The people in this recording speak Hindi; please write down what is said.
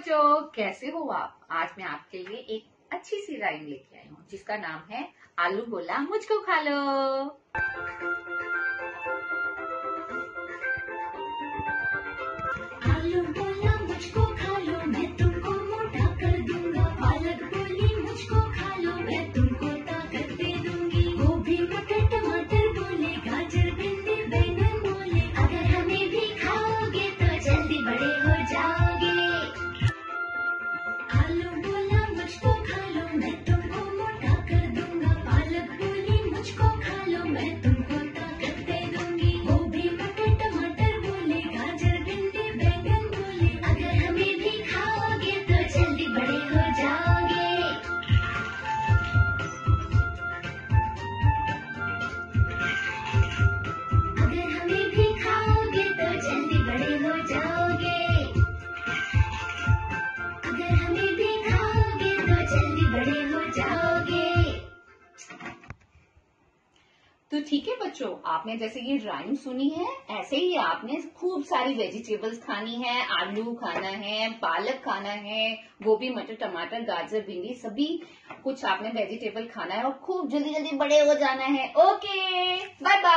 बच्चों, कैसे हो आप? आज मैं आपके लिए एक अच्छी सी राइम लेके आई हूँ, जिसका नाम है आलू बोला मुझको खा लो। आलू खा तो ठीक है बच्चों, आपने जैसे ये राइम सुनी है, ऐसे ही आपने खूब सारी वेजिटेबल्स खानी है, आलू खाना है, पालक खाना है, गोभी, मटर, टमाटर, गाजर, भिंडी, सभी कुछ आपने वेजिटेबल खाना है और खूब जल्दी जल्दी बड़े हो जाना है। Okay bye bye